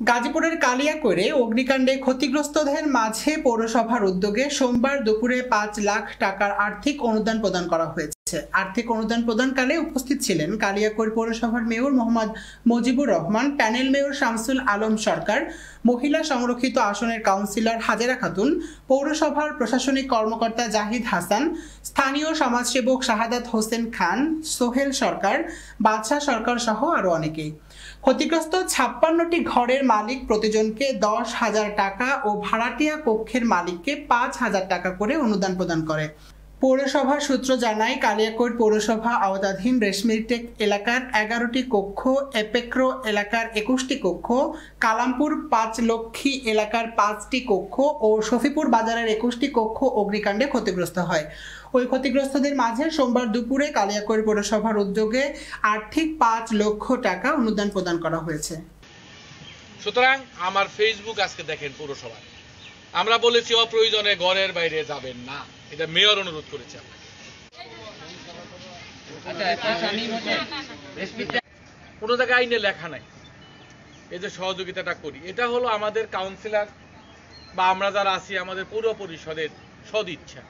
গাজীপুরের কালিয়াকৈরে অগ্নিকাণ্ডে ক্ষতিগ্রস্তদের মাঝে পৌরসভার উদ্যোগে সোমবার দুপুরে পাঁচ লাখ টাকার আর্থিক অনুদান প্রদান করা হয়েছে। আর্থিক অনুদান প্রদানকালে উপস্থিত ছিলেন কালিয়াকৈর পৌরসভার mayor Mohammad Mojibur Rahman, panel mayor Shamsul Alam Sarkar, মহিলা সংরক্ষিত আসনের কাউন্সিলর হাজেরা খাতুন, পৌরসভার প্রশাসনিক কর্মকর্তা জাহিদ হাসান, স্থানীয় সমাজসেবক শাহাদাত হোসেন খান, সোহেল সরকার, বাদশাহ সরকার সহ আরও অনেকেই। ক্ষতিগ্রস্ত ছাপ্পান্নটি ঘরের মালিক প্রতিজনকে দশ হাজার টাকা ও ভাড়াটিয়া কক্ষের মালিককে পাঁচ হাজার টাকা করে অনুদান প্রদান করে। পৌরসভার সূত্র জানায়, কালিয়াকৈর পৌরসভা আওতাধীন রেশমিরটেক এলাকার এগারোটি কক্ষ, এপেক্রো এলাকার একুশটি কক্ষ, কালামপুর পাঁচ লক্ষী এলাকার পাঁচটি কক্ষ ও শফিপুর বাজারের একুশটি কক্ষ অগ্নিকাণ্ডে ক্ষতিগ্রস্ত হয়। ওই ক্ষতিগ্রস্তদের মাঝে সোমবার দুপুরে কালিয়াকৈর পৌরসভার উদ্যোগে আর্থিক পাঁচ লক্ষ টাকা অনুদান প্রদান করা হয়েছে। সুতরাং আমার ফেসবুক আজকে দেখেন পৌরসভা আমরা বলেছি অপ্রয়োজনে ঘরের বাইরে যাবেন না। এটা মেয়র অনুরোধ করেছে কোন কোনো জায়গায় আইনে লেখা নাই। এই যে সহযোগিতাটা করি। এটা হলো আমাদের কাউন্সিলর বা আমরা যারা আছি আমাদের পুরো পরিষদের সদিচ্ছা।